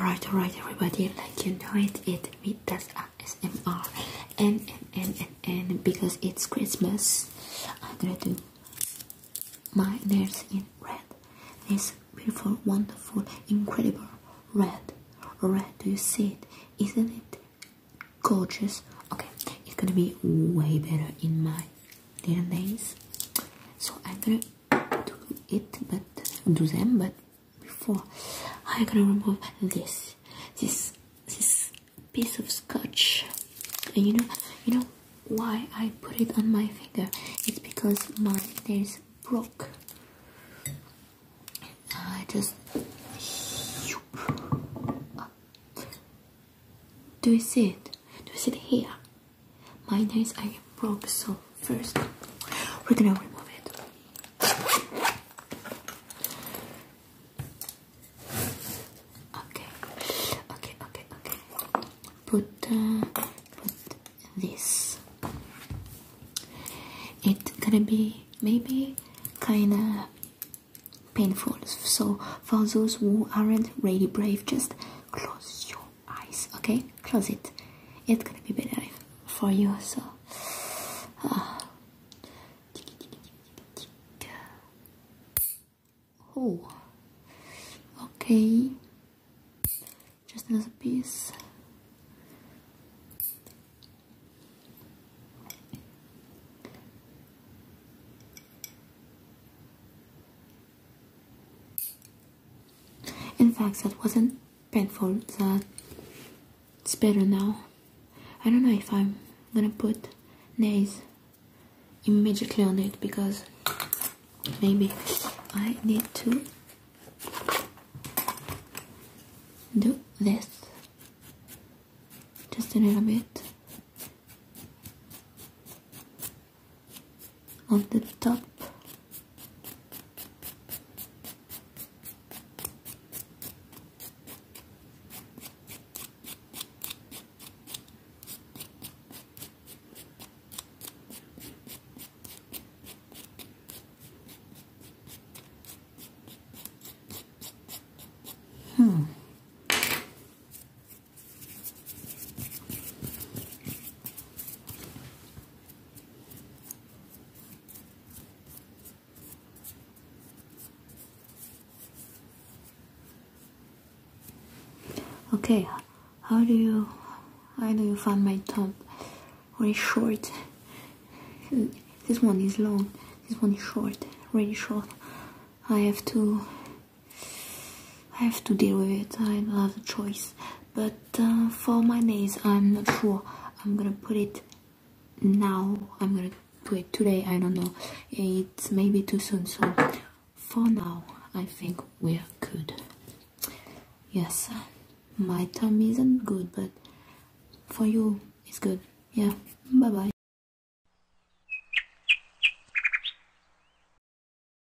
Alright, alright, everybody, like you know it, it with does ASMR and, and, and, and, because it's Christmas, I'm gonna do my nails in red. This beautiful, wonderful, incredible red. Red, do you see it? Isn't it gorgeous? Okay, it's gonna be way better in my little nails. So I'm gonna do it, but do them, but before I'm gonna remove this, this, this piece of scotch. And you know, you know why I put it on my finger? It's because my nails broke. I just do you see it? Do you see it here? My nails are broke, so first we're gonna remove it. Okay, okay, okay, okay. Put, uh, put this. It's gonna be maybe kinda painful. So for those who aren't really brave, just close your eyes. Okay, close it. It's gonna be better for you. So. ah. Oh, okay. Just another piece. In fact, that wasn't painful. That it's better now. I don't know if I'm gonna put nails immediately on it because maybe I need to do this just a little bit on the top Okay, how do you how do you find my top? Very short. This one is long. This one is short. Really short. I have to I have to deal with it. I don't have a choice. But uh, for my nails, I'm not sure. I'm gonna put it now. I'm gonna do it today. I don't know. It's maybe too soon. So for now, I think we're good. Yes, my tummy isn't good, but for you, it's good. Yeah. Bye bye.